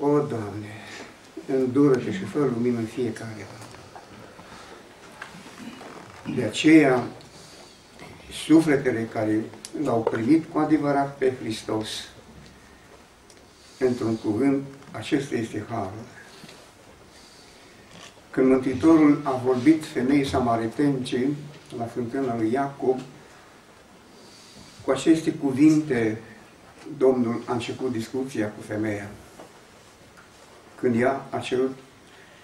O, Doamne, îndură-te și fă lumină în fiecare. De aceea, sufletele care l-au primit cu adevărat pe Hristos, într-un cuvânt, acesta este harul. Când Mântuitorul a vorbit femeii samaritence la fântâna lui Iacob, cu aceste cuvinte, Domnul a început discuția cu femeia. Când, ea a cerut,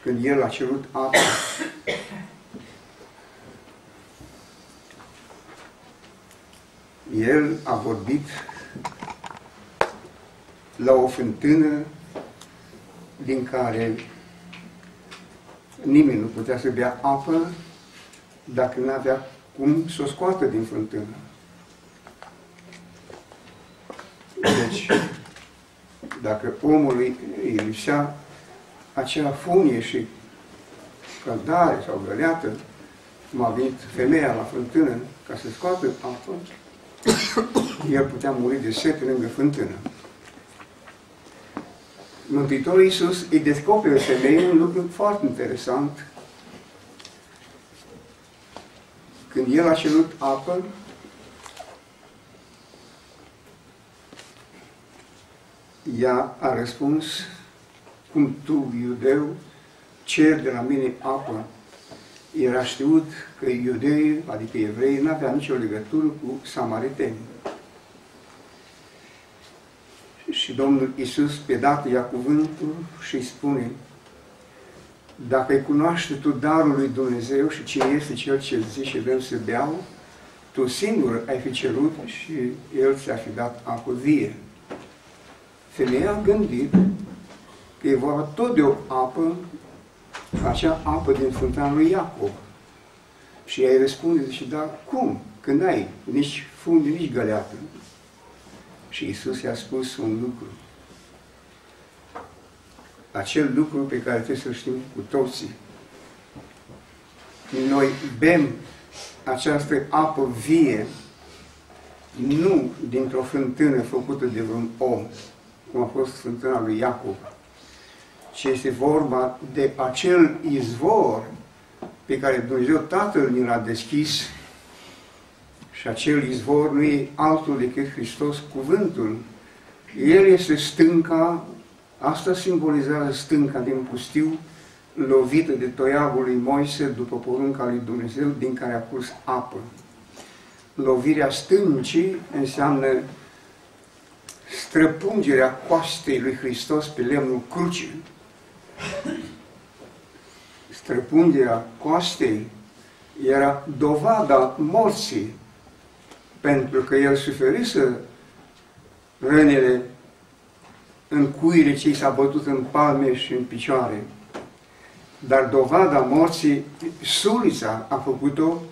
când el a cerut apă, el a vorbit la o fântână din care nimeni nu putea să bea apă dacă nu avea cum să o scoată din fântână. Deci, dacă omului îi lipsea acea funie și căldare sau găleată, cum a venit femeia la fântână ca să scoată apă, el putea muri de sete lângă fântână. Mântuitorul Iisus îi descoperă femeii un lucru foarte interesant. Când el a cerut apă, ea a răspuns, cum tu, iudeu, cer de la mine apă. Era știut că iudeii, adică evrei, nu avea nicio legătură cu samariteni. Și Domnul Isus pe dată ia cuvântul și îi spune, dacă îi cunoaște tu darul lui Dumnezeu și ce este cel ce zice dăm să beau, tu singur ai fi cerut și El ți-a fi dat apă vie. Femeia a gândit că e vorba tot de o apă, acea apă din fântana lui Iacob. Și ea îi răspunde, zice, dar cum? Când ai nici funde, nici găleată. Și Isus i-a spus un lucru. Acel lucru pe care trebuie să-l știm cu toții. Noi bem această apă vie nu dintr-o fântână făcută de vreun om, cum a fost fântâna lui Iacob, ci este vorba de acel izvor pe care Dumnezeu Tatăl ni l-a deschis și acel izvor nu e altul decât Hristos, cuvântul. El este stânca, asta simbolizează stânca din pustiu, lovită de toiagul lui Moise după porunca lui Dumnezeu, din care a pus apă. Lovirea stâncii înseamnă străpungerea coastei lui Hristos pe lemnul crucii. Străpungerea coastei era dovada morții pentru că el suferise rănile în cuire ce s-a bătut în palme și în picioare. Dar dovada morții, sulița a făcut-o,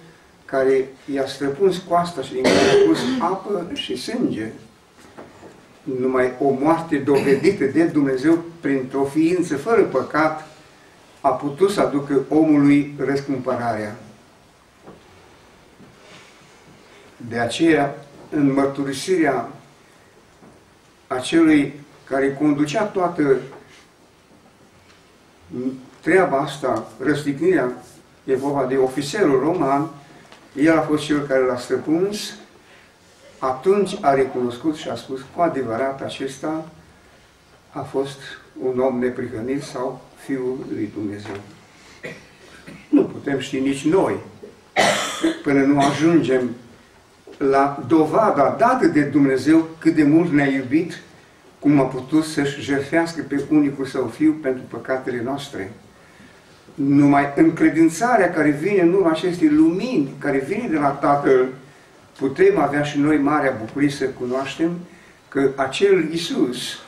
care i-a străpuns coasta și din care a pus apă și sânge. Numai o moarte dovedită de Dumnezeu printr-o ființă fără păcat a putut să aducă omului răscumpărarea. De aceea, în mărturisirea acelui care conducea toată treaba asta, răstignirea, e vorba de ofițerul roman, el a fost cel care l-a străpuns, atunci a recunoscut și a spus cu adevărat acesta a fost un om neprihănit sau Fiul lui Dumnezeu. Nu putem ști nici noi, până nu ajungem la dovada dată de Dumnezeu cât de mult ne-a iubit, cum a putut să-și jertfească pe unicul său fiu pentru păcatele noastre. Numai încredințarea care vine în urma acestei lumini, care vine de la Tatăl, putem avea și noi marea bucurie să cunoaștem că acel Isus,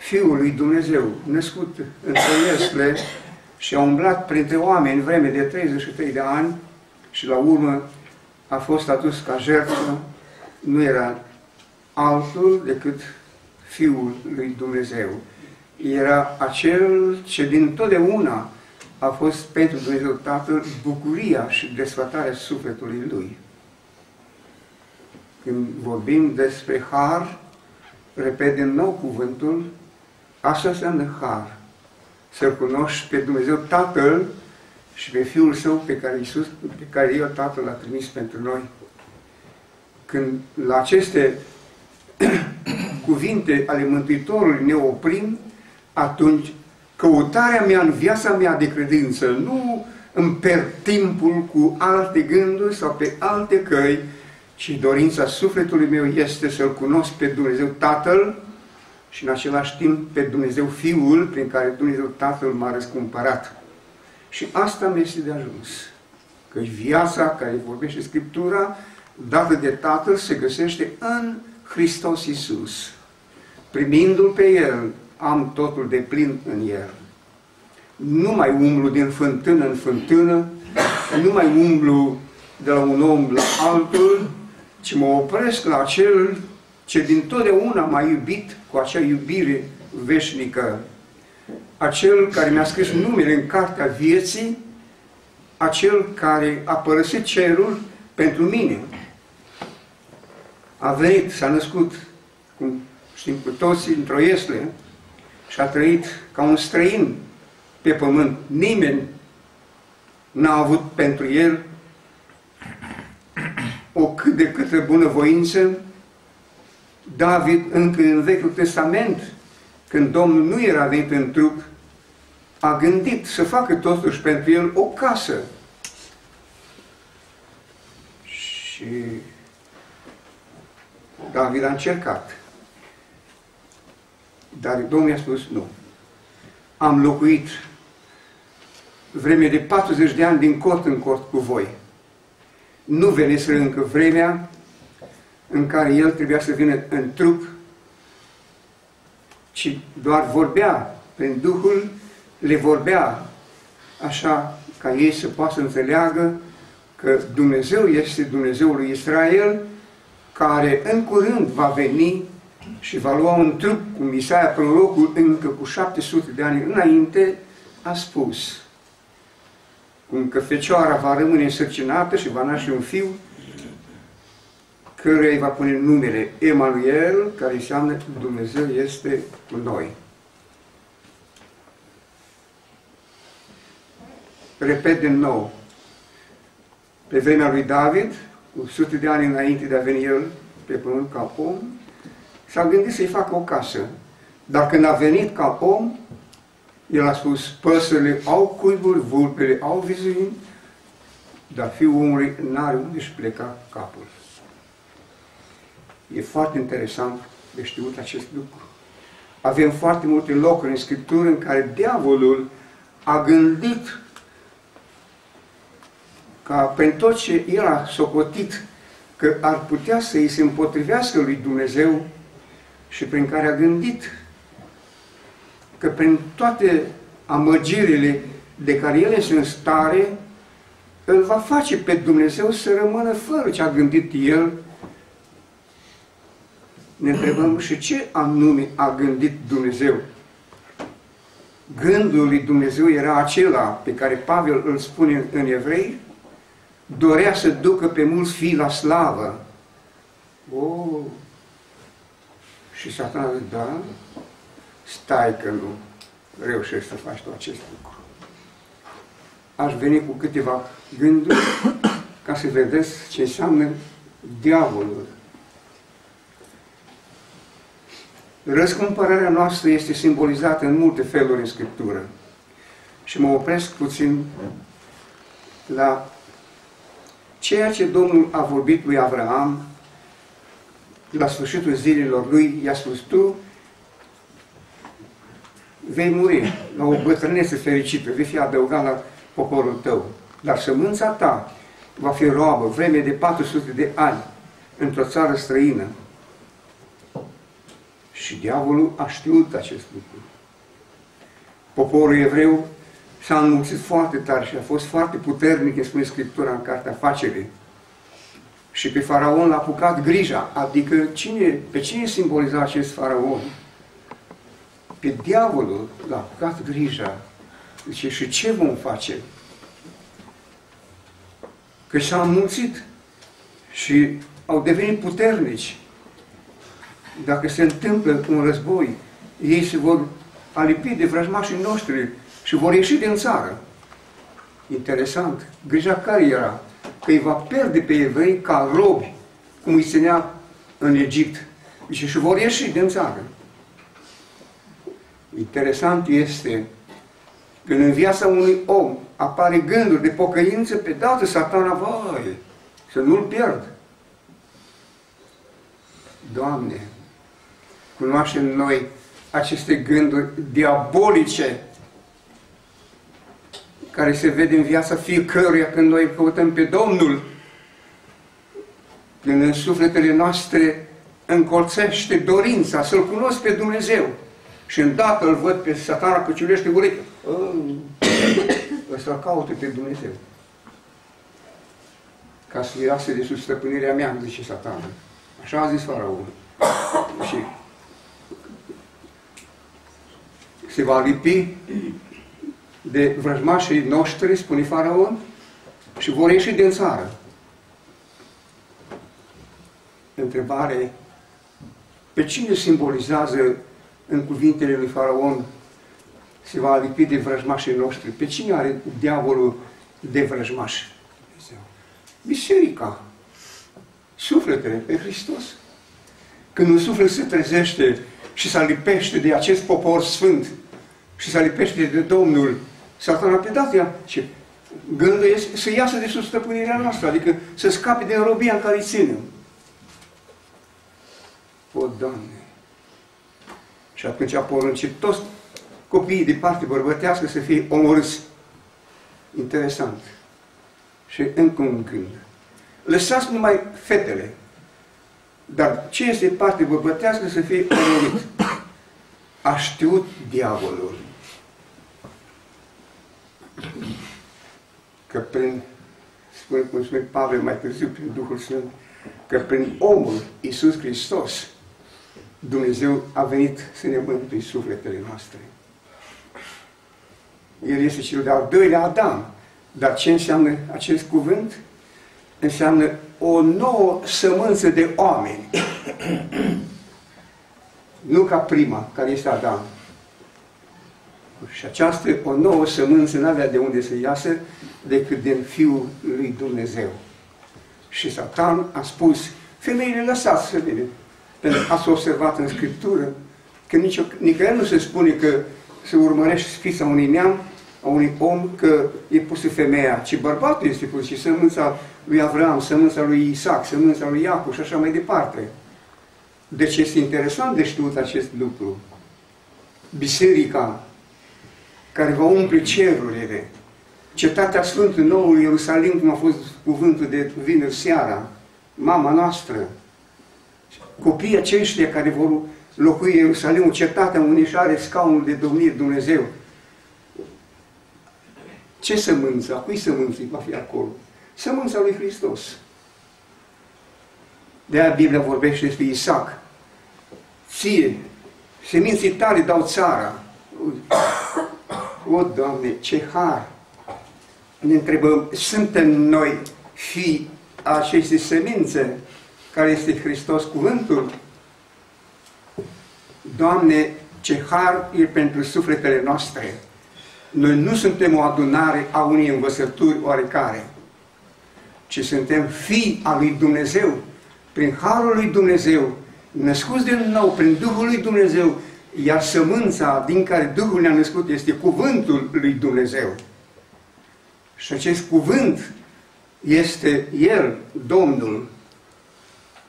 Fiul lui Dumnezeu, născut în Tăiesle și a umblat printre oameni vreme de 33 de ani și la urmă a fost adus ca jertfă, nu era altul decât Fiul lui Dumnezeu. Era acel ce din totdeauna a fost pentru Dumnezeu Tatăl bucuria și desfătarea sufletului Lui. Când vorbim despre har, repet din nou cuvântul, Asta înseamnă har. Să-L cunoști pe Dumnezeu Tatăl și pe Fiul Său pe care, Iisus, pe care El Tatăl l-a trimis pentru noi. Când la aceste cuvinte ale Mântuitorului ne oprim, atunci căutarea mea în viața mea de credință, nu îmi pierd timpul cu alte gânduri sau pe alte căi, ci dorința sufletului meu este să-L cunosc pe Dumnezeu Tatăl și în același timp pe Dumnezeu Fiul, prin care Dumnezeu Tatăl m-a răscumpărat. Și asta mi este de ajuns. Că viața care vorbește Scriptura, dată de Tatăl, se găsește în Hristos Iisus. Primindu-L pe El, am totul de plin în El. Nu mai umblu din fântână în fântână, nu mai umblu de la un om la altul, ci mă opresc la acel ce din totdeauna m-a iubit cu acea iubire veșnică. Acel care mi-a scris numele în cartea vieții, acel care a părăsit cerul pentru mine. A venit, s-a născut, cum știm cu toții, într-o iesle și a trăit ca un străin pe pământ. Nimeni n-a avut pentru el o cât de câtă bunăvoință. David, încă în Vechiul Testament, când Domnul nu era venit în trup, a gândit să facă totuși pentru el o casă. Și David a încercat. Dar Domnul i-a spus, nu. Am locuit vreme de 40 de ani din cort în cort cu voi. Nu venise încă vremea în care el trebuia să vină în trup, ci doar vorbea prin Duhul, le vorbea așa ca ei să poată să înțeleagă că Dumnezeu este Dumnezeul lui Israel, care în curând va veni și va lua un trup, cum Isaia prorocul încă cu 700 de ani înainte a spus. Cum că fecioara va rămâne însărcinată și va naște un fiu, căruia îi va pune numele Emanuel, care înseamnă Dumnezeu este cu noi. Repet din nou, pe vremea lui David, cu sute de ani înainte de a veni el pe pământ ca om, s-a gândit să-i facă o casă. Dar când a venit ca om, el a spus, păsările au cuiburi, vulpele au viziuni, dar fiul omului n-are unde își pleca capul. E foarte interesant de știut acest lucru. Avem foarte multe locuri în Scriptură în care diavolul a gândit ca prin tot ce el a socotit că ar putea să îi se împotrivească lui Dumnezeu și prin care a gândit că prin toate amăgirile de care el este în stare, îl va face pe Dumnezeu să rămână fără ce a gândit el. Ne întrebăm și ce anume a gândit Dumnezeu. Gândul lui Dumnezeu era acela pe care Pavel îl spune în Evrei, dorea să ducă pe mulți fii la slavă. Oh. Și satana zice, da, stai că nu reușești să faci tu acest lucru. Aș veni cu câteva gânduri ca să vedeți ce înseamnă diavolul. Răscumpărarea noastră este simbolizată în multe feluri în Scriptură. Și mă opresc puțin la ceea ce Domnul a vorbit lui Abraham la sfârșitul zilelor lui, i-a spus, tu vei muri la o bătrânețe fericită, vei fi adăugat la poporul tău. Dar sămânța ta va fi roabă vreme de 400 de ani într-o țară străină. Și diavolul a știut acest lucru. Poporul evreu s-a înmulțit foarte tare și a fost foarte puternic, îmi spune Scriptura în Cartea Facerii. Și pe faraon l-a apucat grija, adică cine, pe cine simboliza acest faraon? pe diavolul l-a apucat grija. Zice, și ce vom face? Că s-au mulțit și au devenit puternici. Dacă se întâmplă un război, ei se vor a lipit de vrăjmașii noștri și vor ieși din țară. Interesant. Grija care era? Că îi va pierde pe evrei ca robi, cum îi ținea în Egipt. Deci și vor ieși din țară. Interesant este când în viața unui om apare gânduri de pocăință, pe dată satana, vai, să nu-l pierd. Doamne, cunoaștem noi aceste gânduri diabolice care se vede în viața fiecăruia când noi căutăm pe Domnul, când în sufletele noastre încolțește dorința să-L cunosc pe Dumnezeu și îndată îl văd pe satana că ciulește urechea. Ăsta caută pe Dumnezeu. Ca să iasă de sub stăpânirea mea, zice satana. Așa a zis faraonul. Și se va lipi de vrăjmașii noștri, spune faraon, și vor ieși din țară. Întrebare, pe cine simbolizează în cuvintele lui Faraon se va lipi de vrăjmașii noștri? Pe cine are diavolul de vrăjmași? Biserica. Sufletele pe Hristos. Când un suflet se trezește și se lipește de acest popor sfânt și se lipește de Domnul, satana pe dată ce gândul este să iasă de sub stăpânirea noastră, adică să scape din robia în care îi ținem. O, Doamne! Și atunci a poruncit toți copiii de parte bărbătească să fie omorâți. Interesant. Și încă un gând. Lăsați numai fetele. Dar ce este parte bărbătească să fie omorât? A știut diavolul că prin, spune cum spune Pavel mai târziu, prin Duhul Sfânt, că prin omul Iisus Hristos, Dumnezeu a venit să ne mântui sufletele noastre. El este cel de-al doilea Adam. Dar ce înseamnă acest cuvânt? Înseamnă o nouă sămânță de oameni. nu ca prima, care este Adam. Și această o nouă sămânță nu avea de unde să iasă decât din Fiul lui Dumnezeu. Și Satan a spus, femeile lăsați să vină. Pentru că ați observat în Scriptură că nicio, nicăieri nu se spune că se urmărește fița unui neam, a unui om, că e pusă femeia, ci bărbatul este pus și sămânța lui Avram, sămânța lui Isaac, sămânța lui Iacob și așa mai departe. Deci este interesant de știut acest lucru. Biserica care va umple cerurile, cetatea Sfântă Noului Ierusalim, cum a fost cuvântul de vineri seara, mama noastră, copiii aceștia care vor locui Ierusalimul, cetatea unde și are scaunul de domnie Dumnezeu. Ce sămânță? A cui sămânță va fi acolo? Sămânța lui Hristos. De aia Biblia vorbește despre Isaac. Ție, seminții tale dau țara. O, Doamne, ce har! Ne întrebăm, suntem noi fi aceste semințe care este Hristos cuvântul? Doamne, ce har e pentru sufletele noastre! Noi nu suntem o adunare a unei învățături oarecare, ci suntem fii al lui Dumnezeu, prin Harul lui Dumnezeu, născuți din nou, prin Duhul lui Dumnezeu, iar sămânța din care Duhul ne-a născut este cuvântul lui Dumnezeu. Și acest cuvânt este El, Domnul,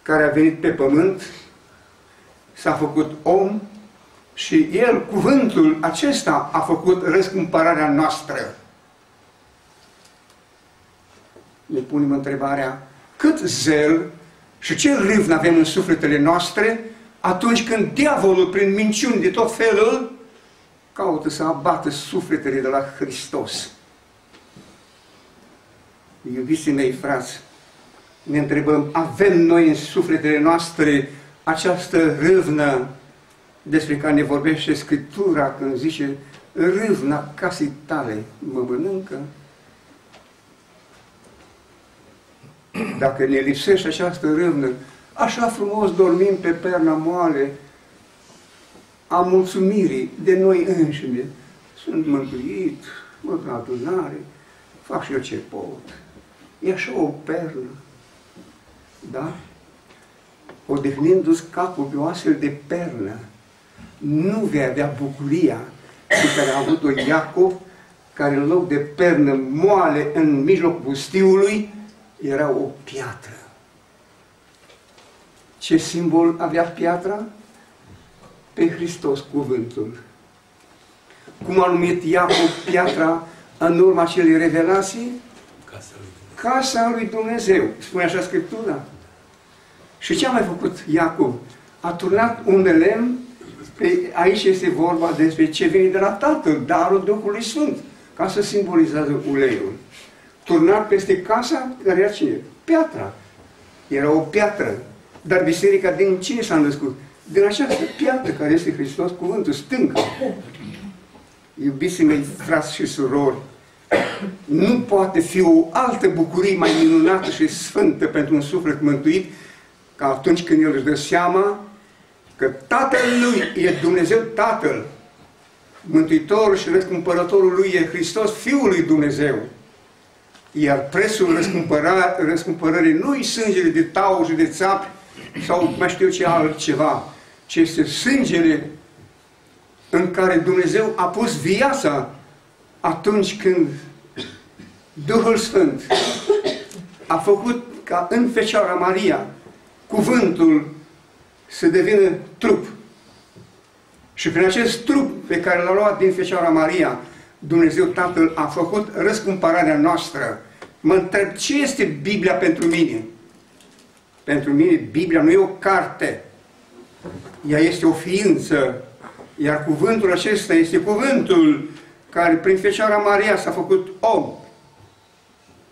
care a venit pe pământ, s-a făcut om și El, cuvântul acesta, a făcut răscumpărarea noastră. Ne punem întrebarea, cât zel și ce râvn avem în sufletele noastre atunci când diavolul, prin minciuni de tot felul, caută să abată sufletele de la Hristos. Iubiții mei, frați, ne întrebăm, avem noi în sufletele noastre această râvnă despre care ne vorbește Scriptura când zice râvna casei tale mă mănâncă? Dacă ne lipsește această râvnă, Așa frumos dormim pe perna moale, a mulțumirii de noi înșine. Sunt mântuit, mă la adunare, fac și eu ce pot. E așa o perlă. Da? Odihnindu-ți capul pe o astfel de perlă, nu vei avea bucuria pe care a avut-o Iacov, care în loc de pernă moale în mijlocul pustiului, era o piatră. Ce simbol avea piatra? Pe Hristos cuvântul. Cum a numit Iacov piatra în urma acelei revelații? Casa lui Dumnezeu. Spune așa Scriptura. Și ce a mai făcut Iacov? A turnat un lemn, pe, aici este vorba despre ce vine de la Tatăl, darul Duhului Sfânt, ca să simbolizează uleiul. Turnat peste casa care era cine? Piatra. Era o piatră. Dar biserica din cine s-a născut? Din această piatră care este Hristos, cuvântul stâncă. Iubiții mei, frați și surori, nu poate fi o altă bucurie mai minunată și sfântă pentru un suflet mântuit ca atunci când el își dă seama că Tatăl lui e Dumnezeu Tatăl, Mântuitorul și Răscumpărătorul lui e Hristos, Fiul lui Dumnezeu. Iar prețul răscumpărării nu-i sângele de tau și de țapi sau mai știu ce altceva, ci este sângele în care Dumnezeu a pus viața atunci când Duhul Sfânt a făcut ca în Fecioara Maria cuvântul să devină trup. Și prin acest trup pe care l-a luat din Fecioara Maria, Dumnezeu Tatăl a făcut răscumpărarea noastră. Mă întreb, ce este Biblia pentru mine? Pentru mine, Biblia nu e o carte. Ea este o ființă. Iar cuvântul acesta este cuvântul care prin Fecioara Maria s-a făcut om.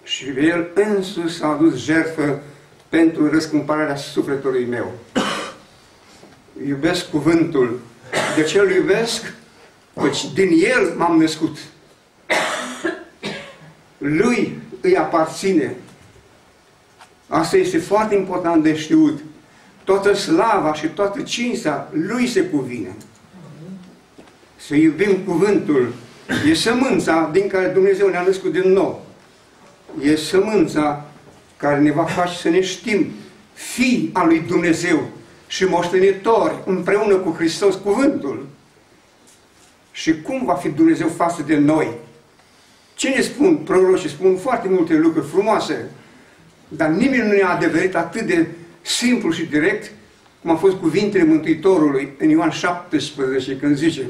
Și El însuși s-a adus jertfă pentru răscumpărarea sufletului meu. Iubesc cuvântul. De ce îl iubesc? Căci din El m-am născut. Lui îi aparține. Asta este foarte important de știut. Toată slava și toată cinstea Lui se cuvine. Să iubim cuvântul. E sămânța din care Dumnezeu ne-a născut din nou. E sămânța care ne va face să ne știm fii al lui Dumnezeu și moștenitori împreună cu Hristos cuvântul. Și cum va fi Dumnezeu față de noi? Ce ne spun prorocii? Spun foarte multe lucruri frumoase, dar nimeni nu ne-a adeverit atât de simplu și direct cum a fost cuvintele Mântuitorului în Ioan 17, când zice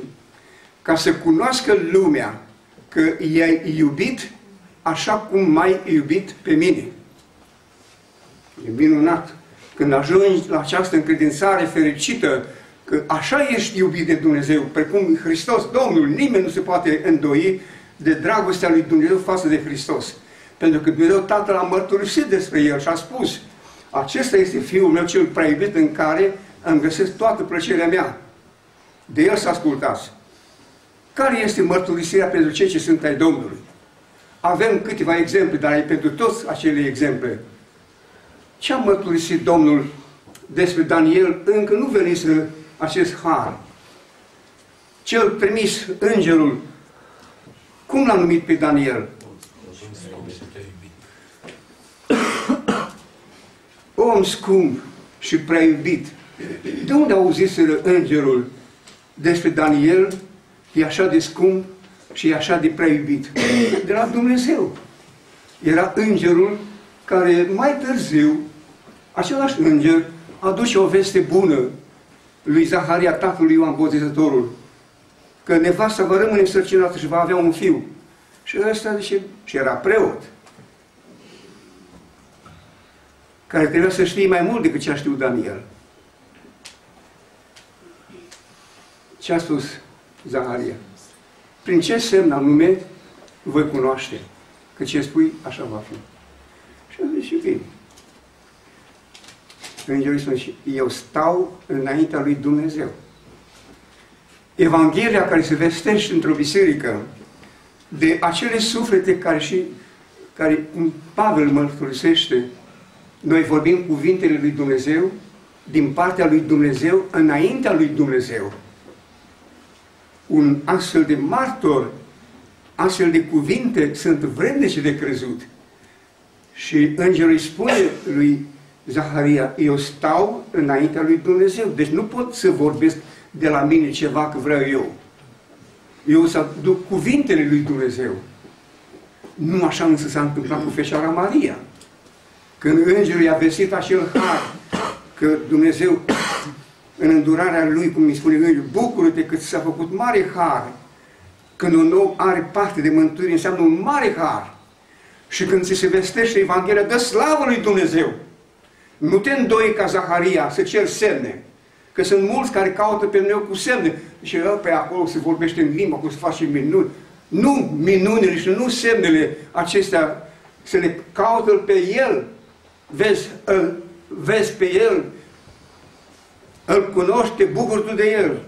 ca să cunoască lumea că i-ai iubit așa cum m-ai iubit pe mine. E minunat când ajungi la această încredințare fericită că așa ești iubit de Dumnezeu, precum Hristos, Domnul, nimeni nu se poate îndoi de dragostea lui Dumnezeu față de Hristos. Pentru că Dumnezeu Tatăl a mărturisit despre El și a spus acesta este Fiul meu cel prea iubit în care îmi găsesc toată plăcerea mea. De El să ascultați. Care este mărturisirea pentru cei ce sunt ai Domnului? Avem câteva exemple, dar e pentru toți acele exemple. Ce a mărturisit Domnul despre Daniel? Încă nu venise acest har. Cel trimis îngerul, cum l-a numit pe Daniel? Om scump și prea iubit. De unde auziseră îngerul despre Daniel? E așa de scump și e așa de prea iubit. De la Dumnezeu. Era îngerul care mai târziu, același înger, aduce o veste bună lui Zaharia, tatălui Ioan Botezătorul, că nevasta va rămâne sărcinată și va avea un fiu. Și ăsta zice, și era preot, care trebuia să știe mai mult decât ce a știut Daniel. Ce a spus Zaharia? Prin ce semn anume voi cunoaște că ce spui, așa va fi. Și am zis, și bine. Îngerul spune, eu stau înaintea lui Dumnezeu. Evanghelia care se vestește într-o biserică de acele suflete care și care Pavel mărturisește, noi vorbim cuvintele lui Dumnezeu din partea lui Dumnezeu înaintea lui Dumnezeu. un astfel de martor, astfel de cuvinte sunt vrednice de crezut. Și îngerul îi spune lui Zaharia, eu stau înaintea lui Dumnezeu, deci nu pot să vorbesc de la mine ceva că vreau eu. Eu să duc cuvintele lui Dumnezeu. Nu așa însă s-a întâmplat cu Fecioara Maria. Când îngerul i-a vestit acel har, că Dumnezeu, în îndurarea lui, cum îi spune îngerul, bucură-te că ți s-a făcut mare har. Când un om are parte de mântuire, înseamnă un mare har. Și când ți se vestește Evanghelia, dă slavă lui Dumnezeu. Nu te îndoi ca Zaharia să cer semne. Că sunt mulți care caută pe Dumnezeu cu semne. Și pe acolo se vorbește în limba, cum se face minuni. Nu minunile și nu semnele acestea, să le caută pe El. Vezi, îl, vezi pe El, îl cunoște, bucur tu de El.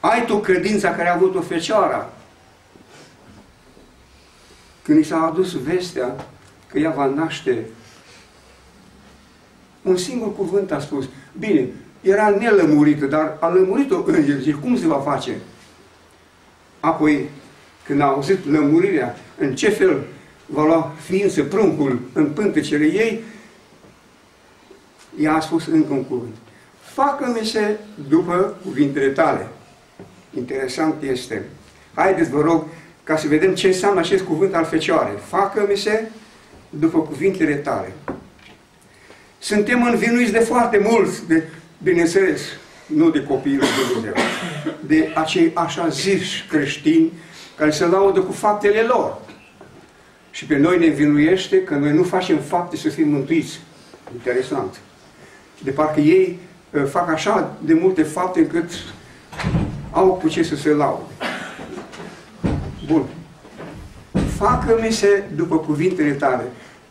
Ai tu credința care a avut-o Fecioara. Când i s-a adus vestea că ea va naște, un singur cuvânt a spus, bine, era nelămurită, dar a lămurit-o înger, zice, cum se va face? Apoi, când a auzit lămurirea, în ce fel va lua ființă pruncul în pântecele ei, ea a spus încă un cuvânt. Facă-mi se după cuvintele tale. Interesant este. Haideți, vă rog, ca să vedem ce înseamnă acest cuvânt al Fecioarei. Facă-mi se după cuvintele tale. Suntem învinuiți de foarte mulți, de, bineînțeles, nu de copiii lui Dumnezeu, de acei așa ziși creștini care se laudă cu faptele lor. Și pe noi ne învinuiește că noi nu facem fapte să fim mântuiți. Interesant. De parcă ei uh, fac așa de multe fapte încât au cu ce să se laude. Bun. Facă-mi se după cuvintele tale.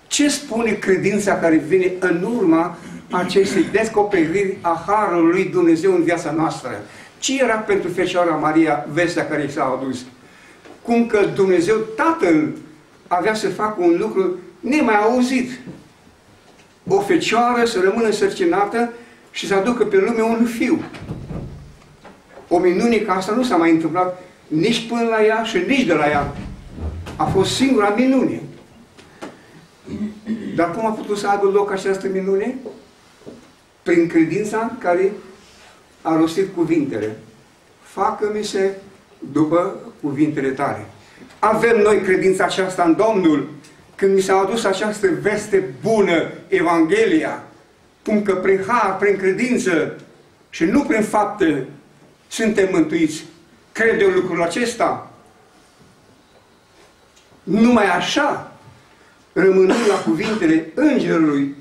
Ce spune credința care vine în urma acestei descoperiri a Harului lui Dumnezeu în viața noastră? Ce era pentru Fecioara Maria vestea care i s-a adus? Cum că Dumnezeu Tatăl avea să facă un lucru nemai auzit. O fecioară să rămână sărcinată și să aducă pe lume un fiu. O minune ca asta nu s-a mai întâmplat nici până la ea și nici de la ea. A fost singura minune. Dar cum a putut să aibă loc această minune? Prin credința care a rostit cuvintele. Facă-mi se după cuvintele tale. Avem noi credința aceasta în Domnul când mi s-a adus această veste bună, Evanghelia, cum că prin har, prin credință și nu prin fapte suntem mântuiți. Crede lucrul acesta? Numai așa, rămânând la cuvintele îngerului,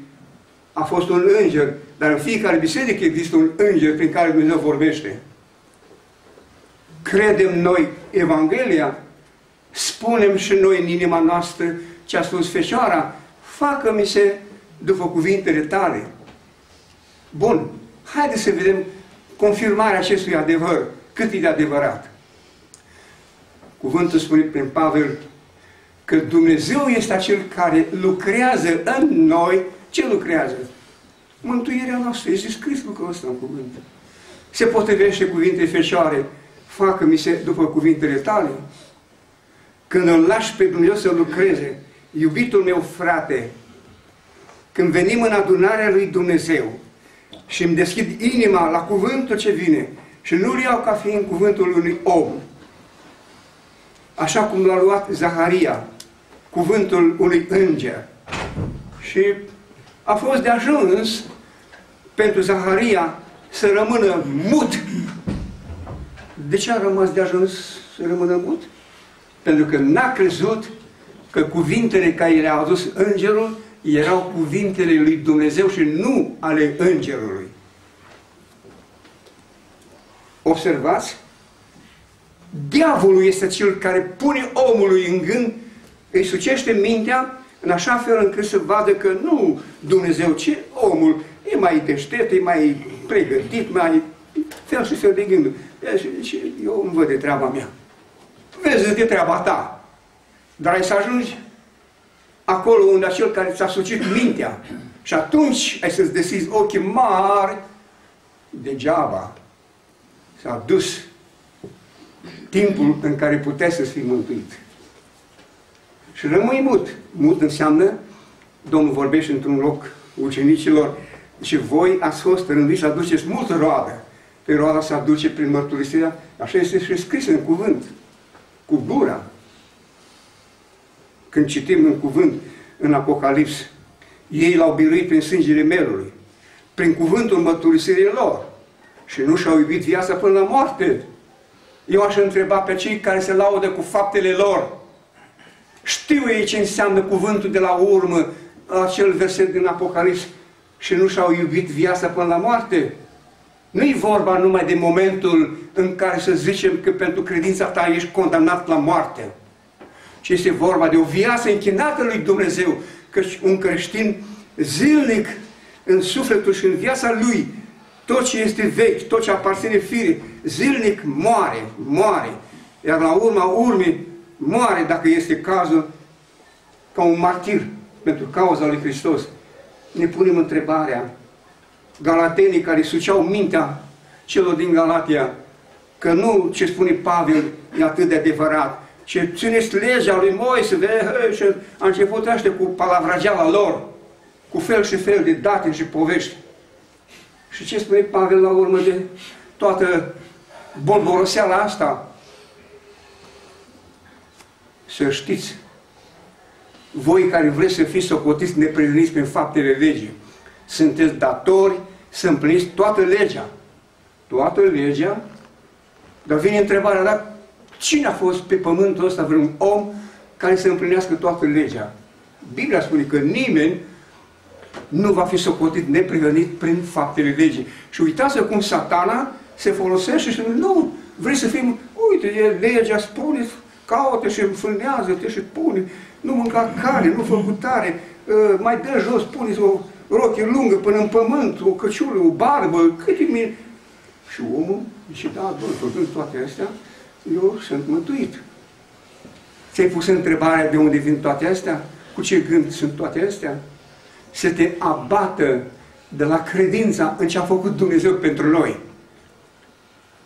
a fost un înger, dar în fiecare biserică există un înger prin care Dumnezeu vorbește. Credem noi Evanghelia, spunem și noi în inima noastră ce a spus Fecioara, facă-mi se după cuvintele tale. Bun, haideți să vedem confirmarea acestui adevăr, cât e de adevărat. Cuvântul spune prin Pavel că Dumnezeu este acel care lucrează în noi. Ce lucrează? Mântuirea noastră. Este scris lucrul ăsta în cuvânt. Se potrivește cuvinte fecioare. Facă-mi se după cuvintele tale. Când îl lași pe Dumnezeu să lucreze, iubitul meu frate, când venim în adunarea lui Dumnezeu și îmi deschid inima la cuvântul ce vine și nu-l iau ca fiind cuvântul unui om, așa cum l-a luat Zaharia, cuvântul unui înger. Și a fost de ajuns pentru Zaharia să rămână mut. De ce a rămas de ajuns să rămână mut? Pentru că n-a crezut că cuvintele care le-a adus îngerul erau cuvintele lui Dumnezeu și nu ale îngerului. Observați? Diavolul este cel care pune omului în gând, îi sucește mintea în așa fel încât să vadă că nu Dumnezeu, ci omul e mai deștept, e mai pregătit, mai fel și fel de gânduri. Deci, eu îmi văd de treaba mea. Vezi de treaba ta. Dar ai să ajungi acolo unde acel care ți-a sucit mintea. Și atunci ai să-ți deschizi ochii mari degeaba. S-a dus timpul în care puteai să fii mântuit. Și rămâi mut. Mut înseamnă, Domnul vorbește într-un loc ucenicilor, și voi ați fost rânduiți să aduceți multă roadă. Pe roada se aduce prin mărturisirea, așa este și scris în cuvânt, cu gura. Când citim în cuvânt, în Apocalips, ei l-au biruit prin sângele melului, prin cuvântul mărturisirii lor și nu și-au iubit viața până la moarte. Eu aș întreba pe cei care se laudă cu faptele lor. Știu ei ce înseamnă cuvântul de la urmă, acel verset din Apocalips, și nu și-au iubit viața până la moarte. Nu e vorba numai de momentul în care să zicem că pentru credința ta ești condamnat la moarte, ci este vorba de o viață închinată lui Dumnezeu, căci un creștin zilnic în sufletul și în viața lui, tot ce este vechi, tot ce aparține firii, zilnic moare, moare. Iar la urma urmei, moare dacă este cazul ca un martir pentru cauza lui Hristos. Ne punem întrebarea, galatenii care suceau mintea celor din Galatia, că nu ce spune Pavel e atât de adevărat, ce țineți legea lui Moise, de, și a început ăștia cu palavrageala lor, cu fel și fel de date și povești. Și ce spune Pavel la urmă de toată bolboroseala asta? Să știți, voi care vreți să fiți socotiți nepreveniți prin faptele legii, sunteți datori să împliniți toată legea. Toată legea, dar vine întrebarea, dar cine a fost pe pământul ăsta vreun om care să împlinească toată legea? Biblia spune că nimeni nu va fi socotit neprevenit prin faptele legii. Și uitați cum satana se folosește și spune, nu, vrei să fim, uite, e legea, spune, caută și înfânează-te și pune, nu mânca care, nu fă tare, ă, mai dă jos, pune o roche lungă până în pământ, o căciulă, o barbă, cât e mine. Și omul zice, da, bă, făcând toate astea, eu sunt mântuit. Ți-ai pus întrebarea de unde vin toate astea? Cu ce gând sunt toate astea? Să te abată de la credința în ce a făcut Dumnezeu pentru noi.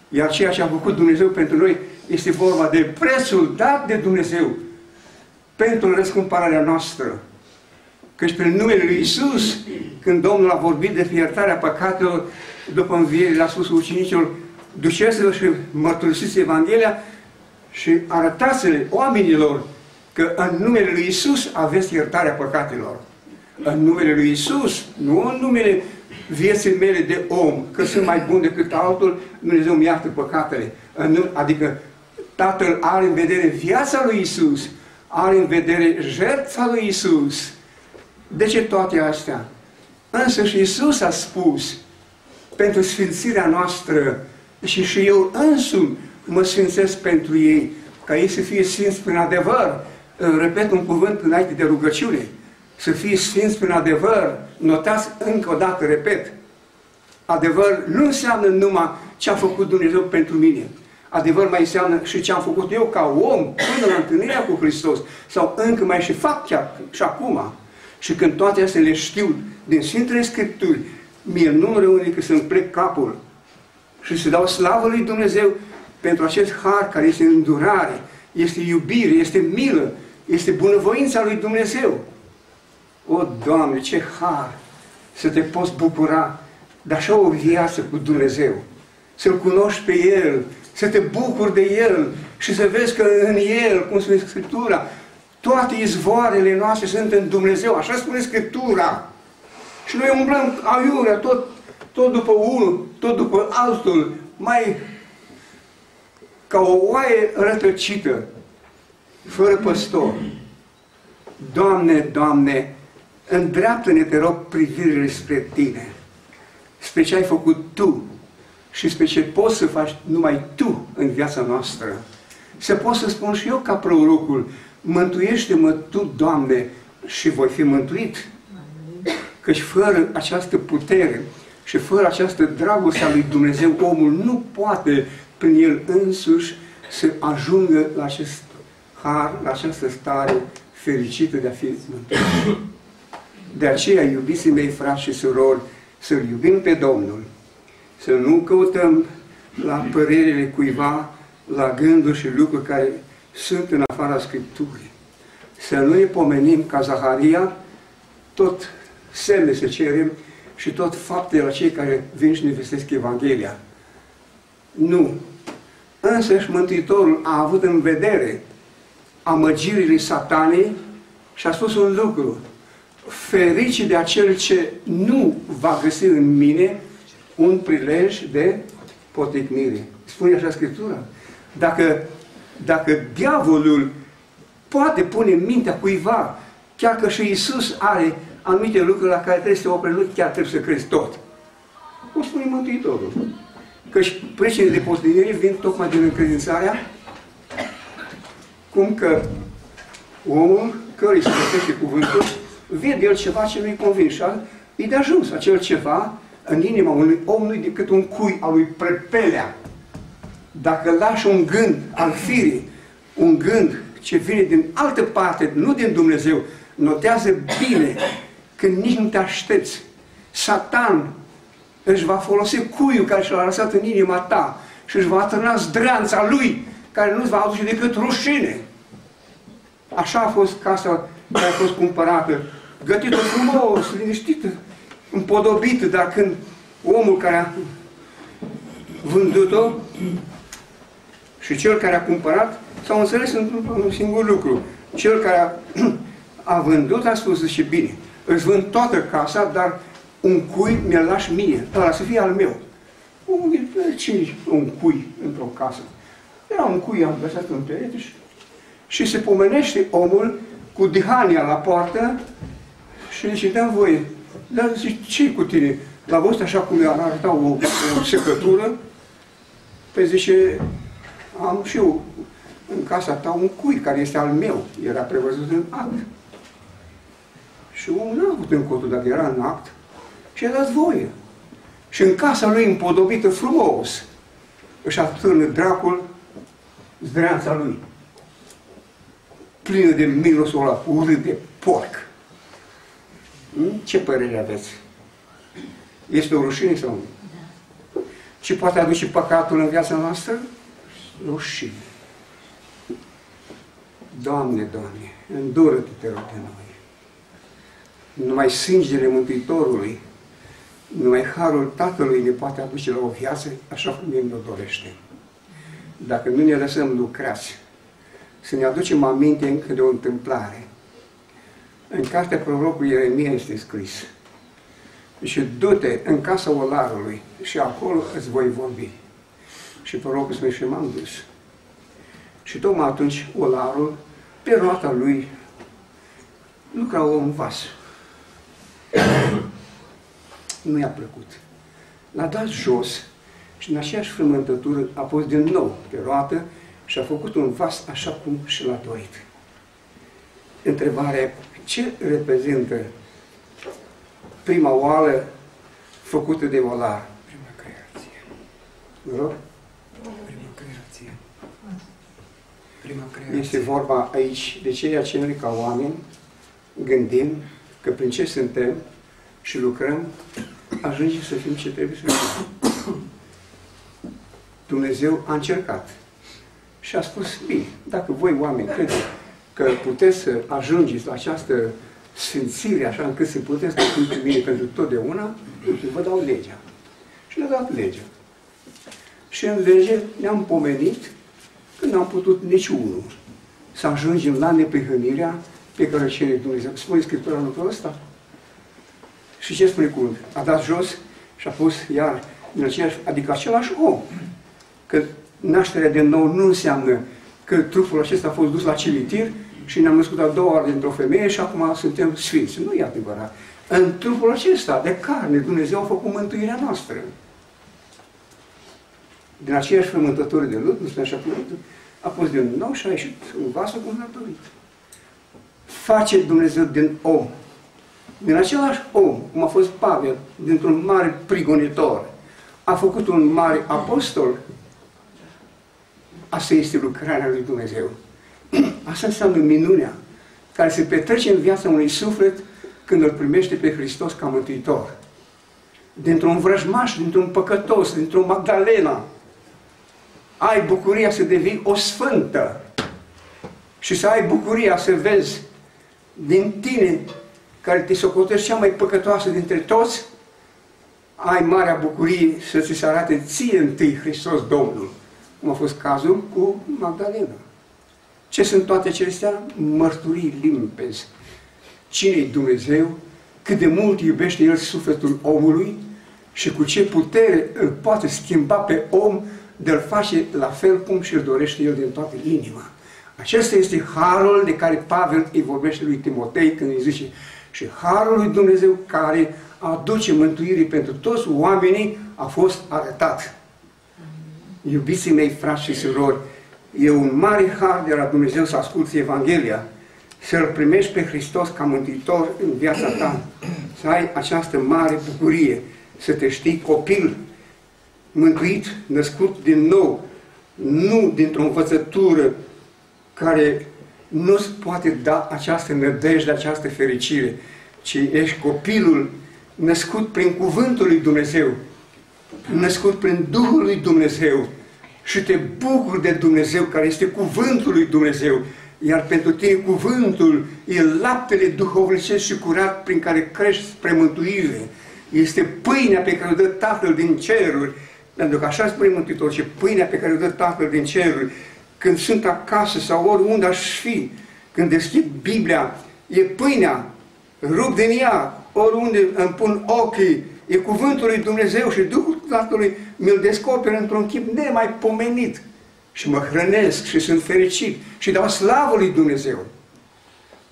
Iar ceea ce a făcut Dumnezeu pentru noi este vorba de prețul dat de Dumnezeu pentru răscumpărarea noastră. Căci prin numele Lui Isus, când Domnul a vorbit de iertarea păcatelor, după înviere, a spus ucenicilor, duceți-vă și mărturisiți Evanghelia și arătați-le oamenilor că în numele Lui Isus aveți iertarea păcatelor. În numele Lui Isus, nu în numele vieții mele de om, că sunt mai bun decât altul, Dumnezeu mi iartă păcatele. Adică Tatăl are în vedere viața lui Isus, are în vedere jertfa lui Isus. De ce toate astea? Însă și Isus a spus pentru sfințirea noastră și și eu însumi mă sfințesc pentru ei, ca ei să fie sfinți prin adevăr. Repet un cuvânt înainte de rugăciune. Să fie sfinți prin adevăr. Notați încă o dată, repet. Adevăr nu înseamnă numai ce a făcut Dumnezeu pentru mine adevăr mai înseamnă și ce am făcut eu ca om până la întâlnirea cu Hristos. Sau încă mai și fac chiar și acum. Și când toate astea le știu din Sfintele Scripturi, mie nu rămâne decât să-mi plec capul și să dau slavă lui Dumnezeu pentru acest har care este îndurare, este iubire, este milă, este bunăvoința lui Dumnezeu. O, Doamne, ce har să te poți bucura de așa o viață cu Dumnezeu. Să-L cunoști pe El, să te bucuri de El și să vezi că în El, cum spune Scriptura, toate izvoarele noastre sunt în Dumnezeu. Așa spune Scriptura. Și noi umblăm aiurea, tot, tot după unul, tot după altul, mai ca o oaie rătăcită, fără păstor. Doamne, Doamne, îndreaptă-ne, te rog, privirile spre Tine, spre ce ai făcut Tu și spre ce poți să faci numai Tu în viața noastră. Să pot să spun și eu ca prorocul, mântuiește-mă Tu, Doamne, și voi fi mântuit. Căci fără această putere și fără această dragoste a lui Dumnezeu, omul nu poate prin el însuși să ajungă la acest har, la această stare fericită de a fi mântuit. De aceea, iubiții mei, frați și surori, să-L iubim pe Domnul, să nu căutăm la părerile cuiva la gânduri și lucruri care sunt în afara Scripturii. Să nu ne pomenim ca Zaharia, tot semne să cerem și tot fapte la cei care vin și ne vestesc Evanghelia. Nu. Însăși Mântuitorul a avut în vedere amăgirile satanei și a spus un lucru. Ferici de acel ce nu va găsi în mine un prilej de poticnire. Spune așa Scriptura. Dacă, dacă diavolul poate pune în mintea cuiva, chiar că și Isus are anumite lucruri la care trebuie să te oprești, nu chiar trebuie să crezi tot. O spune Mântuitorul. și precinile de potrivire vin tocmai din încredințarea cum că omul care se găsește cuvântul vede el ceva ce nu-i convins și e de ajuns acel ceva în inima unui om nu decât un cui al lui prepelea. Dacă lași un gând al firii, un gând ce vine din altă parte, nu din Dumnezeu, notează bine când nici nu te aștepți. Satan își va folosi cuiul care și-l-a lăsat în inima ta și își va atârna zdreanța lui, care nu-ți va aduce decât rușine. Așa a fost casa care a fost cumpărată, gătită frumos, liniștită, împodobită, dar când omul care a vândut-o și cel care a cumpărat s-au înțeles un singur lucru. Cel care a, a vândut a spus și bine, îți vând toată casa, dar un cui mi-l lași mie, ăla să fie al meu. Ce un cui într-o casă? Era un cui, am găsat în perete și, și se pomenește omul cu dihania la poartă și zice, dă voie. Dar zice, ce cu tine? La văzut așa cum i-a arătat o, o secătură? Păi zice, am și eu în casa ta un cui care este al meu. Era prevăzut în act. Și omul nu a avut încotul, dacă era în act, și a dat voie. Și în casa lui împodobită frumos, își atârnă dracul zdreanța lui. Plină de mirosul ăla urât de porc. Hmm? Ce părere aveți? Este o rușine sau nu? Ce poate aduce păcatul în viața noastră? Rușine. Doamne, Doamne, îndură-te, te rog de noi numai sângele Mântuitorului, numai Harul Tatălui ne poate aduce la o viață așa cum El ne dorește. Dacă nu ne lăsăm lucrați, să ne aducem aminte încă de o întâmplare. În cartea prorocului Ieremia este scris și du-te în casa olarului și acolo îți voi vorbi. Și prorocul spune și m-am dus. Și tocmai atunci olarul, pe roata lui, lucra un vas nu i-a plăcut. L-a dat jos și în aceeași frământătură a pus din nou pe roată și a făcut un vas așa cum și l-a dorit. Întrebarea, ce reprezintă prima oală făcută de olar? Prima creație. Mă rog? Prima creație. Prima creație. Este vorba aici de ceea ce noi ca oameni gândim că prin ce suntem și lucrăm, ajungem să fim ce trebuie să fim. Dumnezeu a încercat și a spus, bine, dacă voi oameni credeți că puteți să ajungeți la această sfințire așa încât să puteți să fiți mine pentru totdeauna, vă dau legea. Și ne-a dat legea. Și în lege ne-am pomenit când n-am putut niciunul să ajungem la neprihănirea pe care o cere Dumnezeu. Spune Scriptura lucrul ăsta? Și ce spune cuvânt? A dat jos și a pus iar în aceeași, adică același om. Că nașterea de nou nu înseamnă că trupul acesta a fost dus la cimitir și ne-am născut a doua oară dintr-o femeie și acum suntem sfinți. Nu e adevărat. În trupul acesta de carne Dumnezeu a făcut mântuirea noastră. Din aceeași frământătură de lut, nu spune așa cuvântul, a pus din nou și a ieșit în vasul cum l-a dorit. Face Dumnezeu din om din același om, cum a fost Pavel, dintr-un mare prigonitor, a făcut un mare apostol, asta este lucrarea lui Dumnezeu. Asta înseamnă minunea care se petrece în viața unui suflet când îl primește pe Hristos ca Mântuitor. Dintr-un vrăjmaș, dintr-un păcătos, dintr-un Magdalena, ai bucuria să devii o sfântă și să ai bucuria să vezi din tine, care te socotești cea mai păcătoasă dintre toți, ai marea bucurie să ți se arate ție întâi Hristos Domnul, cum a fost cazul cu Magdalena. Ce sunt toate acestea? Mărturii limpezi. cine e Dumnezeu? Cât de mult iubește El sufletul omului și cu ce putere îl poate schimba pe om de a-l face la fel cum și-l dorește El din toată inima. Acesta este harul de care Pavel îi vorbește lui Timotei când îi zice și harul lui Dumnezeu care aduce mântuire pentru toți oamenii a fost arătat. Iubiții mei, frați și surori, e un mare har de la Dumnezeu să asculți Evanghelia, să-L primești pe Hristos ca mântuitor în viața ta, să ai această mare bucurie, să te știi copil mântuit, născut din nou, nu dintr-o învățătură care nu-ți poate da această nădejde, această fericire, ci ești copilul născut prin Cuvântul lui Dumnezeu, născut prin Duhul lui Dumnezeu și te bucuri de Dumnezeu, care este Cuvântul lui Dumnezeu, iar pentru tine cuvântul e laptele duhovnicesc și curat prin care crești spre mântuire. Este pâinea pe care o dă Tatăl din ceruri, pentru că așa spune Mântuitor, și pâinea pe care o dă Tatăl din ceruri, când sunt acasă sau oriunde aș fi, când deschid Biblia, e pâinea, rup din ea, oriunde îmi pun ochii, e cuvântul lui Dumnezeu și Duhul Tatălui mi-l descoperă într-un chip nemaipomenit. Și mă hrănesc și sunt fericit și dau slavă lui Dumnezeu.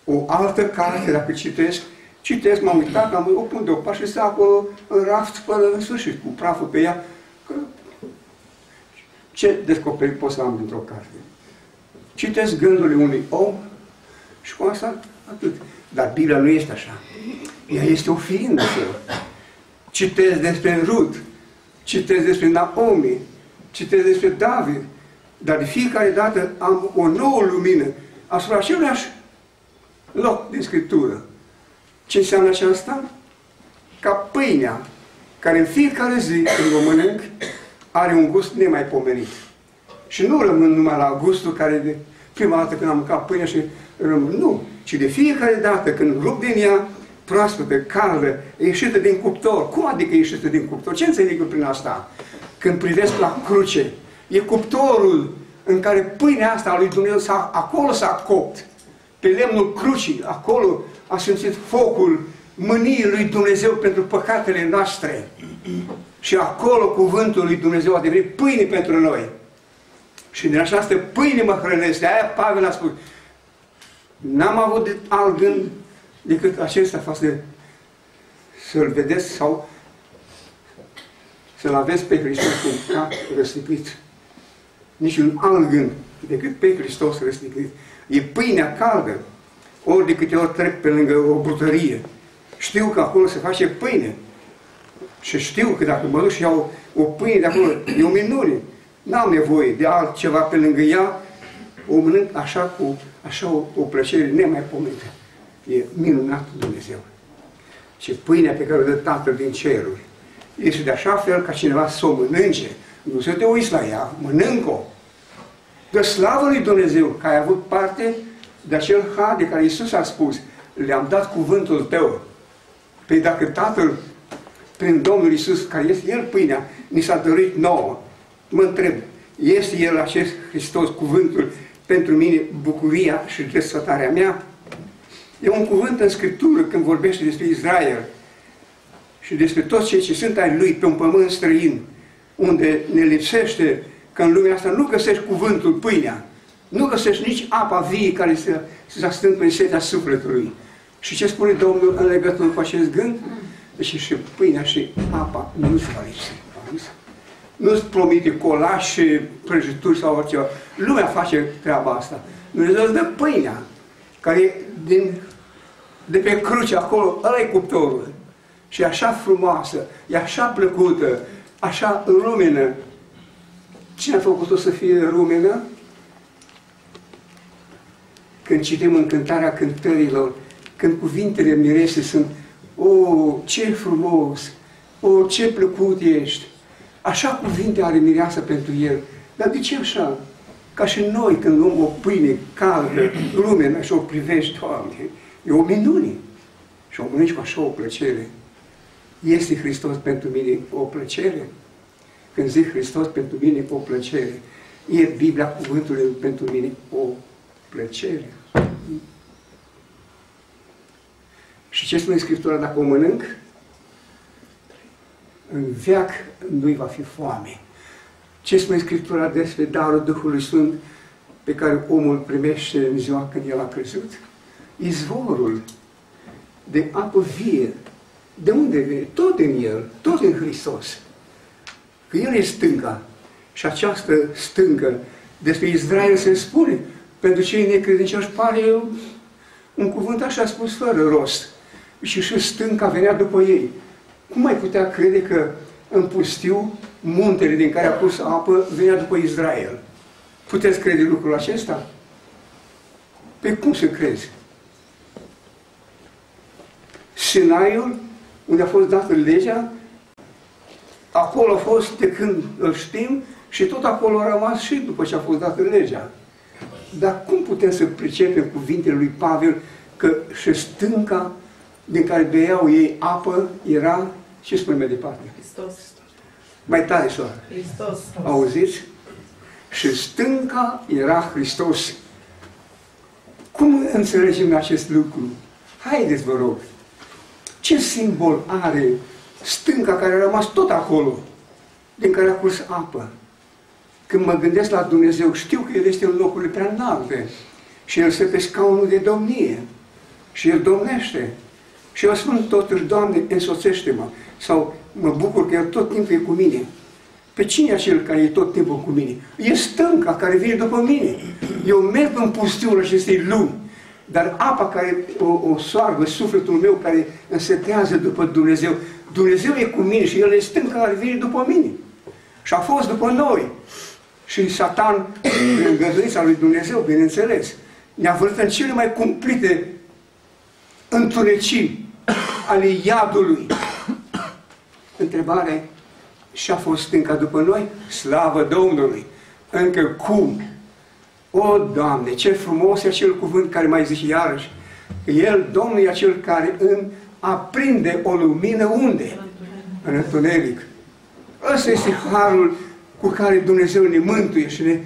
O altă carte, dacă citesc, citesc, m-am uitat, am o pun deoparte și stă acolo în raft până în sfârșit, cu praful pe ea. Ce descoperiri pot să am dintr-o carte? Citesc gândurile unui om și cu asta atât. Dar Biblia nu este așa. Ea este o ființă. Citesc despre Rut, citesc despre Naomi, citesc despre David, dar de fiecare dată am o nouă lumină asupra aceluiași loc din Scriptură. Ce înseamnă aceasta? Ca pâinea, care în fiecare zi, când o mănânc, are un gust nemaipomenit. Și nu rămân numai la gustul care de prima dată când am mâncat pâine și rămân. Nu, ci de fiecare dată când rup din ea, proaspătă, caldă, ieșită din cuptor. Cum adică ieșită din cuptor? Ce înțeleg eu prin asta? Când privesc la cruce, e cuptorul în care pâinea asta a lui Dumnezeu, s-a, acolo s-a copt, pe lemnul crucii, acolo a simțit focul mâniei lui Dumnezeu pentru păcatele noastre. Și acolo cuvântul lui Dumnezeu a devenit pâine pentru noi. Și din această pâine mă hrănesc. De aia Pavel a spus, n-am avut de alt gând decât acesta față de să-L vedeți sau să-L aveți pe Hristos cum cap răstipit. Nici un alt gând decât pe Hristos răstipit. E pâinea caldă. Ori de câte ori trec pe lângă o brutărie. Știu că acolo se face pâine. Și știu că dacă mă duc și iau o pâine de acolo, e o minune. N-am nevoie de altceva pe lângă ea. O mănânc așa cu așa o, o plăcere nemaipomenită. E minunat Dumnezeu. Și pâinea pe care o dă Tatăl din ceruri este de așa fel ca cineva să o mănânce. Nu să te uiți la ea, mănânc-o. Dă slavă lui Dumnezeu că ai avut parte de acel har de care Iisus a spus, le-am dat cuvântul tău. Păi dacă Tatăl, prin Domnul Iisus, care este El pâinea, ni s-a dorit nouă, mă întreb, este El acest Hristos, cuvântul, pentru mine bucuria și desfătarea mea? E un cuvânt în Scriptură când vorbește despre Israel și despre toți cei ce sunt ai Lui pe un pământ străin, unde ne lipsește că în lumea asta nu găsești cuvântul, pâinea, nu găsești nici apa vie care să, să se în setea sufletului. Și ce spune Domnul în legătură cu acest gând? Deci și pâinea și apa nu-ți va lipsi. Nu-ți promite colaș și prăjituri sau orice. Lumea face treaba asta. Dumnezeu îți dă pâinea, care e din, de pe cruce acolo, ăla e cuptorul. Și e așa frumoasă, e așa plăcută, așa lumină. Cine a făcut-o să fie lumină? Când citim în cântarea cântărilor, când cuvintele mirese sunt, o, ce frumos, o, ce plăcut ești. Așa cuvinte are mireasă pentru el, Dar de ce așa? Ca și noi când luăm o pâine caldă, lumea și o privești, Doamne, e o minune. Și o mănânci cu așa o plăcere. Este Hristos pentru mine o plăcere? Când zic Hristos pentru mine o plăcere, e Biblia cuvântului pentru mine o plăcere. Și ce spune Scriptura dacă o mănânc? În veac nu-i va fi foame. Ce spune Scriptura despre darul Duhului Sfânt pe care omul primește în ziua când el a crezut? Izvorul de apă vie. De unde vine? Tot în El, tot în Hristos. Că El e stânga. Și această stângă despre Israel se spune, pentru cei necredincioși pare un cuvânt așa spus fără rost. Și și stânca venea după ei. Cum mai putea crede că în pustiu muntele din care a pus apă venea după Israel? Puteți crede lucrul acesta? Pe cum să crezi? Sinaiul, unde a fost dată legea, acolo a fost de când îl știm și tot acolo a rămas și după ce a fost dată legea. Dar cum putem să pricepem cuvintele lui Pavel că și stânca din care beau ei apă era, ce spune mai departe? Hristos. Mai tare, soară. Hristos. Auziți? Și stânca era Hristos. Cum înțelegem acest lucru? Haideți, vă rog. Ce simbol are stânca care a rămas tot acolo, din care a curs apă? Când mă gândesc la Dumnezeu, știu că El este în locurile prea înalte și El se pe scaunul de domnie și El domnește. Și eu spun totuși, Doamne, însoțește-mă. Sau mă bucur că El tot timpul e cu mine. Pe cine e acel care e tot timpul cu mine? E stânca care vine după mine. Eu merg în pustiul acestei lumi. Dar apa care o, o soargă sufletul meu, care însetează după Dumnezeu, Dumnezeu e cu mine și El e stânca care vine după mine. Și a fost după noi. Și Satan, în îngăduința lui Dumnezeu, bineînțeles, ne-a văzut în cele mai cumplite întunecimi ale iadului. Întrebare, și-a fost stânca după noi? Slavă Domnului! Încă cum? O, Doamne, ce frumos e acel cuvânt care mai zice iarăși. El, Domnul, e acel care îmi aprinde o lumină unde? În întuneric. Ăsta este harul cu care Dumnezeu ne mântuie și ne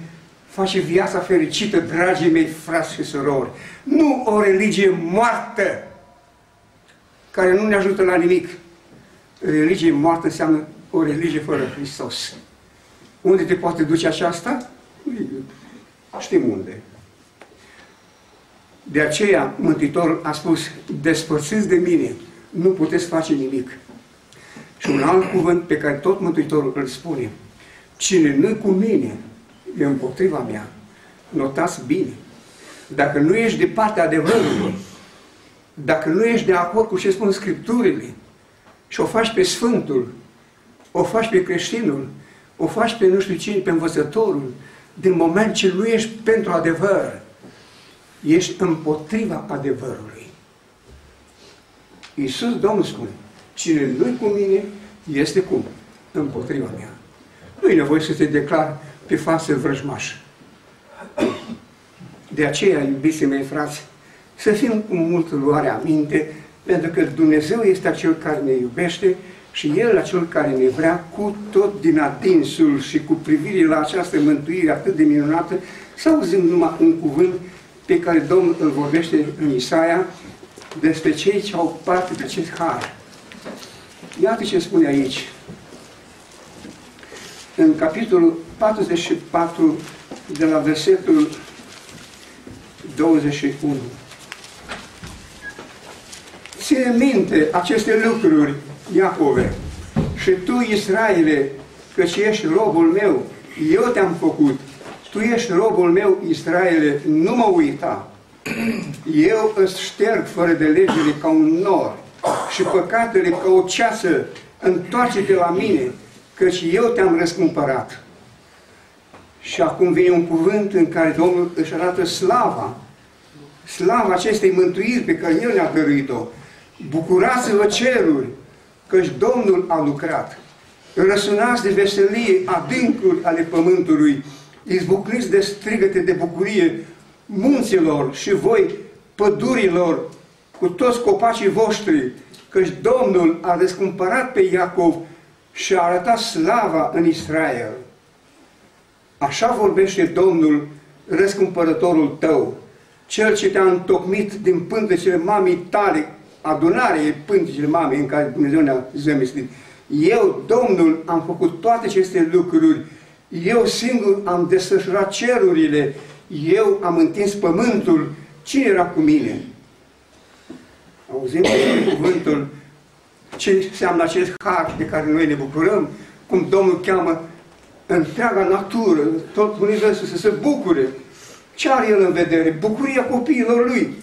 face viața fericită, dragii mei frați și surori. Nu o religie moartă, care nu ne ajută la nimic. Religie moartă înseamnă o religie fără Hristos. Unde te poate duce aceasta? Știm unde. De aceea Mântuitorul a spus, despărțiți de mine, nu puteți face nimic. Și un alt cuvânt pe care tot Mântuitorul îl spune, cine nu cu mine, e împotriva mea. Notați bine. Dacă nu ești de partea adevărului, dacă nu ești de acord cu ce spun Scripturile și o faci pe Sfântul, o faci pe creștinul, o faci pe nu știu cine, pe învățătorul, din moment ce nu ești pentru adevăr, ești împotriva adevărului. Iisus Domnul spune, cine nu-i cu mine, este cum? Împotriva mea. Nu e nevoie să te declar pe față vrăjmaș. De aceea, iubiții mei frați, să fim cu mult luare aminte, pentru că Dumnezeu este acel care ne iubește și El acel care ne vrea cu tot din adinsul și cu privire la această mântuire atât de minunată, să auzim numai un cuvânt pe care Domnul îl vorbește în Isaia despre cei ce au parte de acest har. Iată ce spune aici. În capitolul 44, de la versetul 21. Ține minte aceste lucruri, Iacove, și tu, Israele, căci ești robul meu, eu te-am făcut, tu ești robul meu, Israele, nu mă uita. Eu îți șterg fără de legile ca un nor și păcatele ca o ceasă, întoarce-te la mine, căci eu te-am răscumpărat. Și acum vine un cuvânt în care Domnul își arată slava, slava acestei mântuiri pe care El ne-a dăruit-o. Bucurați-vă ceruri, căci Domnul a lucrat. răsunați de veselie adâncuri ale pământului, izbucniți de strigăte de bucurie munților și voi, pădurilor, cu toți copacii voștri, căci Domnul a descumpărat pe Iacov și a arătat slava în Israel. Așa vorbește Domnul, răscumpărătorul tău, cel ce te-a întocmit din pântecele mamei tale, adunare e pântecele mamei în care Dumnezeu ne-a zămislit. Eu, Domnul, am făcut toate aceste lucruri. Eu singur am desfășurat cerurile. Eu am întins pământul. Cine era cu mine? Auzim cuvântul ce înseamnă acest har de care noi ne bucurăm, cum Domnul cheamă întreaga natură, tot universul să se bucure. Ce are El în vedere? Bucuria copiilor Lui.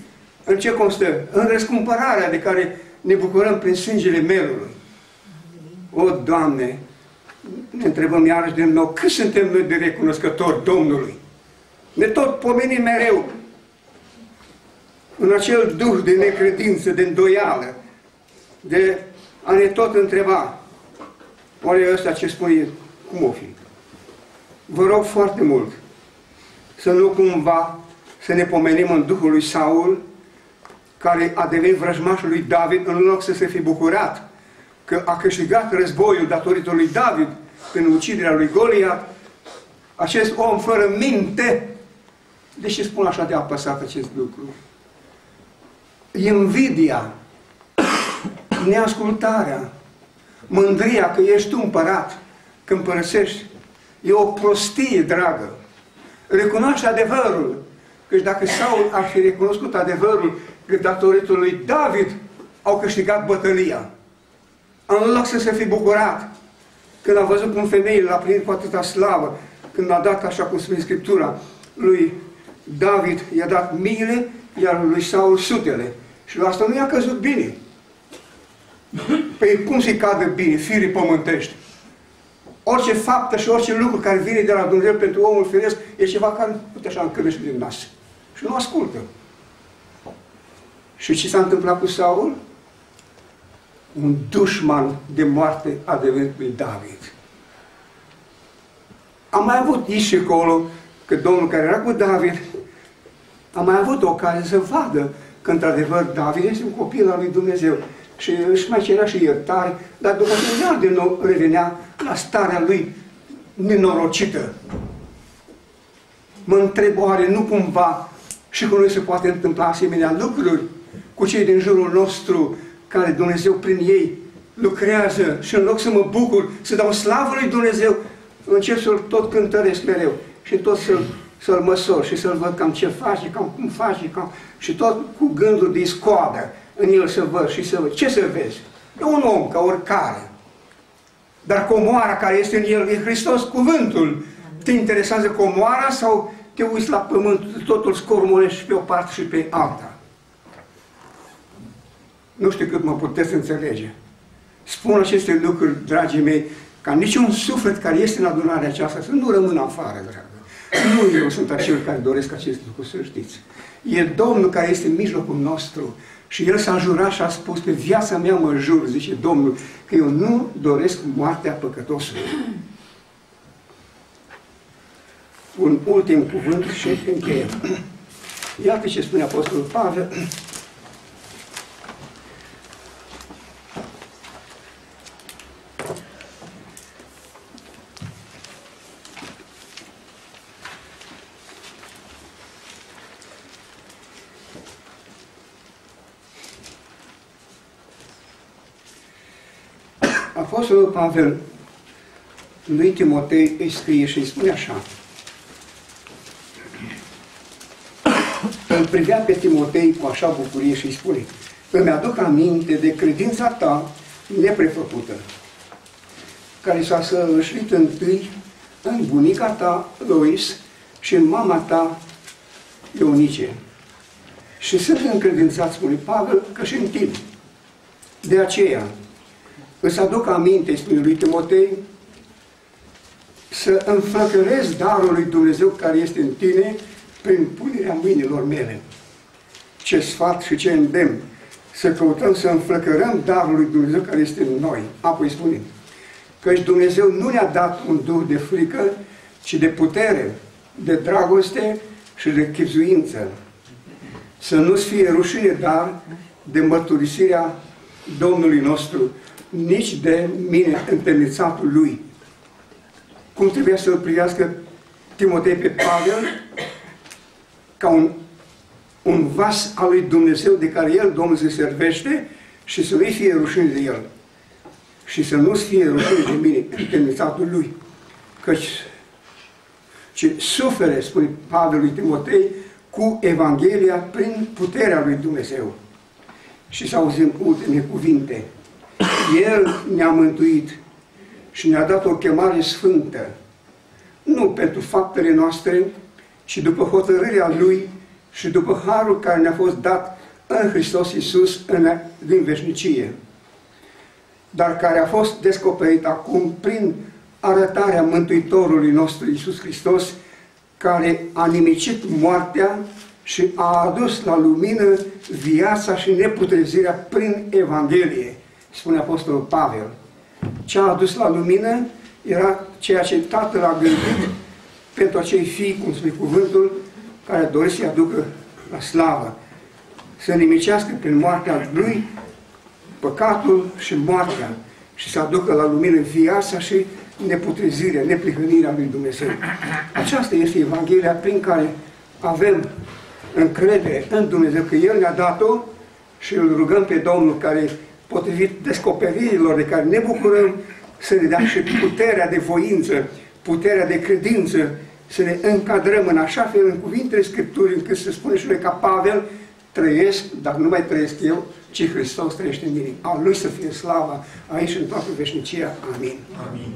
În ce constă? În răscumpărarea de care ne bucurăm prin sângele melului. O, Doamne, ne întrebăm iarăși de nou, cât suntem noi de recunoscători Domnului? Ne tot pomenim mereu în acel duh de necredință, de îndoială, de a ne tot întreba, oare ăsta ce spune, cum o fi? Vă rog foarte mult să nu cumva să ne pomenim în Duhul lui Saul, care a devenit vrăjmașul lui David, în loc să se fi bucurat că a câștigat războiul datorită lui David prin uciderea lui Goliat, acest om fără minte, deși spun așa de apăsat acest lucru, invidia, neascultarea, mândria că ești tu împărat când părăsești, e o prostie, dragă. Recunoaște adevărul. Căci dacă Saul ar fi recunoscut adevărul că datorită lui David au câștigat bătălia, în loc să se fi bucurat când a văzut cum femeile l-a plinit cu atâta slavă, când a dat, așa cum spune Scriptura, lui David i-a dat miile, iar lui Saul sutele. Și la asta nu i-a căzut bine. Păi cum să-i cadă bine, firii pământești? Orice faptă și orice lucru care vine de la Dumnezeu pentru omul firesc e ceva care uite așa încălește din nas. Și nu ascultă. Și ce s-a întâmplat cu Saul? Un dușman de moarte a devenit lui David. Am mai avut aici și acolo că Domnul care era cu David a mai avut ocazia să vadă că într-adevăr David este un copil al lui Dumnezeu și își mai cerea și iertare, dar după ce iar din nou revenea la starea lui nenorocită. Mă întreb oare nu cumva și cu noi se poate întâmpla asemenea lucruri cu cei din jurul nostru care Dumnezeu prin ei lucrează și în loc să mă bucur, să dau slavă lui Dumnezeu, încep să-L tot cântăresc mereu și tot să-L să măsor și să-L văd cam ce face, cam cum face, cam... și tot cu gândul de scoadă în el să văd și să văd. Ce să vezi? E un om ca oricare. Dar comoara care este în el e Hristos, cuvântul. Te interesează comoara sau te uiți la pământ, totul scormolești pe o parte și pe alta? Nu știu cât mă puteți înțelege. Spun aceste lucruri, dragii mei, ca niciun suflet care este în adunarea aceasta să nu rămână afară, dragă. Nu eu sunt acel care doresc acest lucru, să știți. E Domnul care este în mijlocul nostru și El s-a jurat și a spus, pe viața mea mă jur, zice Domnul, că eu nu doresc moartea păcătosului. Un ultim cuvânt și încheiem. Iată ce spune Apostolul Pavel. Apostolul Pavel lui Timotei îi scrie și îi spune așa. Îl privea pe Timotei cu așa bucurie și îi spune Îmi aduc aminte de credința ta neprefăcută, care s-a săvârșit întâi în bunica ta, Lois, și în mama ta, Eunice. Și sunt încredințat, spune Pavel, că și în tine. De aceea, Îți aduc aminte, spune lui Timotei, să înflăcărezi darul lui Dumnezeu care este în tine prin punerea mâinilor mele. Ce sfat și ce îndemn să căutăm să înflăcărăm darul lui Dumnezeu care este în noi. Apoi spune, Căci Dumnezeu nu ne-a dat un duh de frică, ci de putere, de dragoste și de chipzuință. Să nu-ți fie rușine, dar de mărturisirea Domnului nostru, nici de mine, întemnițatul lui. Cum trebuia să-l privească Timotei pe Pavel? Ca un, un vas al lui Dumnezeu de care el, Domnul, se servește și să nu-i fie rușine de el. Și să nu-ți fie rușine de mine, întemnițatul lui. Căci ce sufere, spune Pavel lui Timotei, cu Evanghelia prin puterea lui Dumnezeu. Și să auzim ultime cuvinte. El ne-a mântuit și ne-a dat o chemare sfântă, nu pentru faptele noastre, ci după hotărârea Lui și după harul care ne-a fost dat în Hristos Iisus în, din veșnicie, dar care a fost descoperit acum prin arătarea Mântuitorului nostru Iisus Hristos, care a nimicit moartea și a adus la lumină viața și neputrezirea prin Evanghelie, spune Apostolul Pavel. Ce a adus la lumină era ceea ce Tatăl a gândit pentru acei fii, cum spune cuvântul, care doresc să-i aducă la slavă. Să nimicească prin moartea lui păcatul și moartea și să aducă la lumină viața și neputrezirea, neprihănirea lui Dumnezeu. Aceasta este Evanghelia prin care avem încredere în Dumnezeu că El ne-a dat-o și îl rugăm pe Domnul care, potrivit descoperirilor de care ne bucurăm, să ne dea și puterea de voință, puterea de credință, să ne încadrăm în așa fel în cuvintele Scripturii, încât să spune și noi ca Pavel, trăiesc, dar nu mai trăiesc eu, ci Hristos trăiește în mine. A Lui să fie slava aici în toată veșnicia. Amin. Amin.